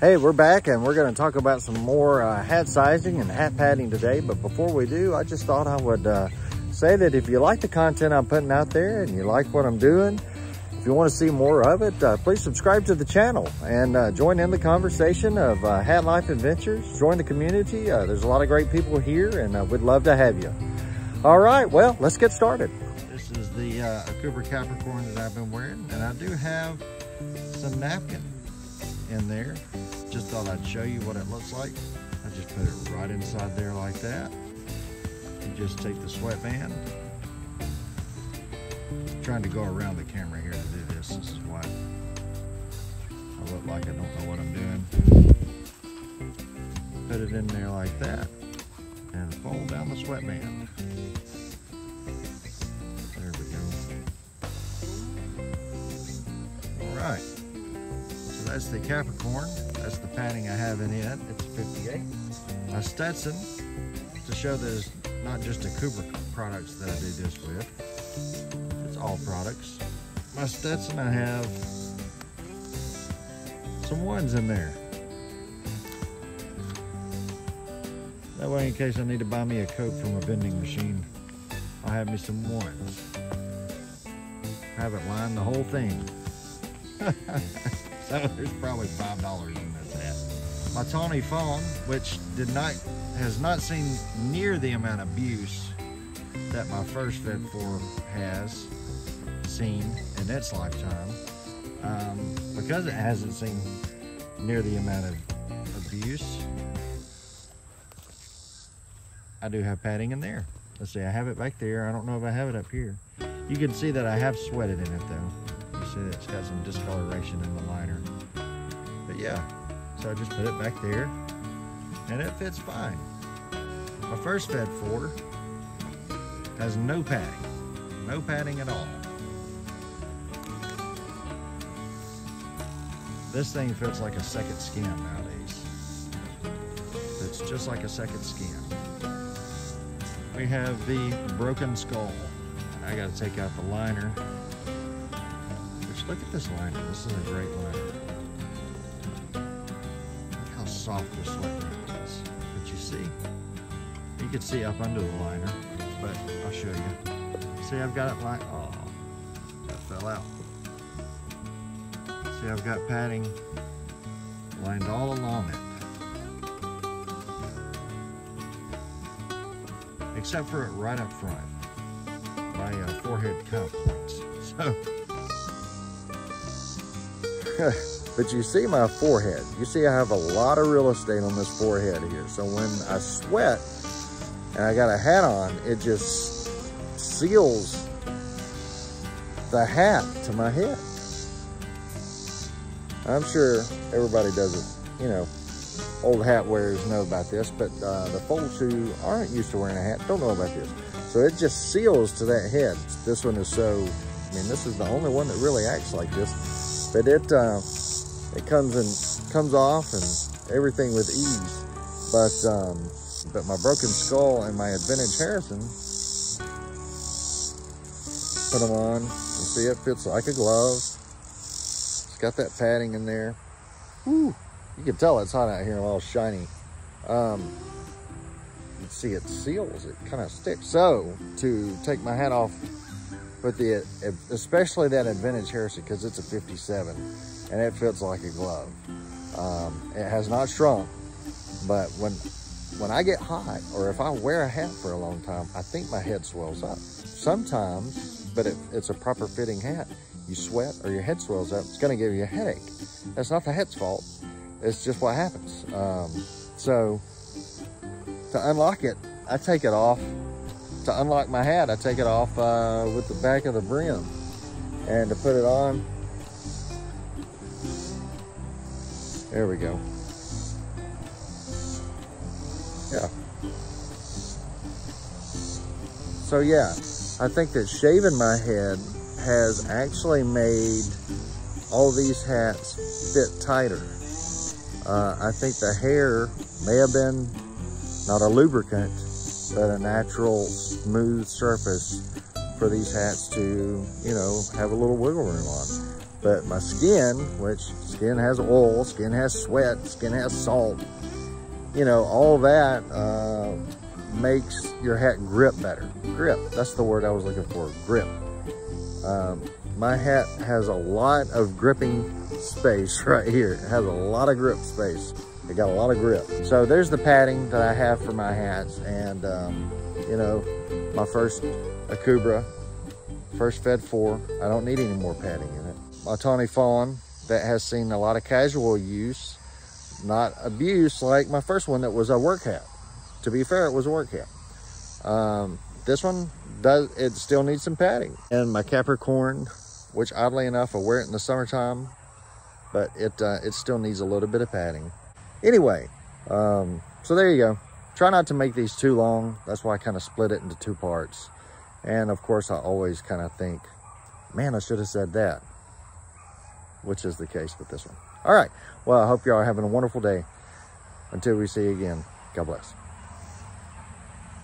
Hey, we're back and we're going to talk about some more uh, hat sizing and hat padding today. But before we do, I just thought I would uh, say that if you like the content I'm putting out there and you like what I'm doing, if you want to see more of it, uh, please subscribe to the channel and uh, join in the conversation of uh, Hat Life Adventures. Join the community. Uh, there's a lot of great people here and we'd love to have you. All right, well, let's get started. This is the Akubra Capricorn that I've been wearing and I do have some napkin in there. Just thought I'd show you what it looks like. I just put it right inside there like that. You just take the sweatband. trying to go around the camera here to do this. This is why I look like I don't know what I'm doing. Put it in there like that and fold down the sweatband. There we go. All right that's the Capricorn. That's the padding I have in it. It's 58. My Stetson, to show that it's not just Akubra products that I do this with. It's all products. My Stetson, I have some ones in there. That way, in case I need to buy me a coat from a vending machine, I'll have me some ones. Have it line the whole thing. So there's probably five dollars in this hat. My Tawny Fawn, which did not has not seen near the amount of abuse that my first Fed 4 has seen in its lifetime. Um, because it hasn't seen near the amount of abuse, I do have padding in there. Let's see, I have it back there. I don't know if I have it up here. You can see that I have sweated in it though see that it's got some discoloration in the liner. But yeah, so I just put it back there and it fits fine. My first Fed 4 has no padding, no padding at all. This thing fits like a second skin nowadays. It's just like a second skin. We have the broken skull. I gotta take out the liner Look at this liner. This is a great liner. Look how soft this liner is. But you see, you can see up under the liner, but I'll show you. See, I've got it like, oh, that fell out. See, I've got padding lined all along it. Except for it right up front. My uh, forehead of points. So but you see my forehead. You see I have a lot of real estate on this forehead here. So when I sweat and I got a hat on, it just seals the hat to my head. I'm sure everybody does it, you know, old hat wearers know about this, but uh, the folks who aren't used to wearing a hat don't know about this. So it just seals to that head. This one is so, I mean, this is the only one that really acts like this but it uh, it comes and comes off and everything with ease. But um, but my broken skull and my Advantage Harrison, put them on. You see, it fits like a glove. It's got that padding in there. Whew. You can tell it's hot out here all shiny. Um, you see it seals, it kind of sticks. So to take my hat off but the especially that Advantage Harrison because it's a 57 and it fits like a glove. Um, it has not shrunk, but when when I get hot or if I wear a hat for a long time, I think my head swells up. Sometimes, but if it's a proper fitting hat. You sweat or your head swells up, it's gonna give you a headache. That's not the hat's fault. It's just what happens. Um, so to unlock it, I take it off to unlock my hat, I take it off uh, with the back of the brim. And to put it on, there we go. Yeah. So yeah, I think that shaving my head has actually made all these hats fit tighter. Uh, I think the hair may have been not a lubricant, but a natural smooth surface for these hats to, you know, have a little wiggle room on. But my skin, which skin has oil, skin has sweat, skin has salt, you know, all that uh, makes your hat grip better. Grip, that's the word I was looking for, grip. Um, my hat has a lot of gripping space right here. It has a lot of grip space. It got a lot of grip. So there's the padding that I have for my hats. And, um, you know, my first Akubra, first Fed 4. I don't need any more padding in it. My Tawny Fawn that has seen a lot of casual use, not abuse like my first one that was a work hat. To be fair, it was a work hat. Um, this one does, it still needs some padding. And my Capricorn, which oddly enough, I wear it in the summertime, but it, uh, it still needs a little bit of padding. Anyway, um, so there you go. Try not to make these too long. That's why I kind of split it into two parts. And of course, I always kind of think, man, I should have said that, which is the case with this one. All right. Well, I hope you all are having a wonderful day. Until we see you again, God bless.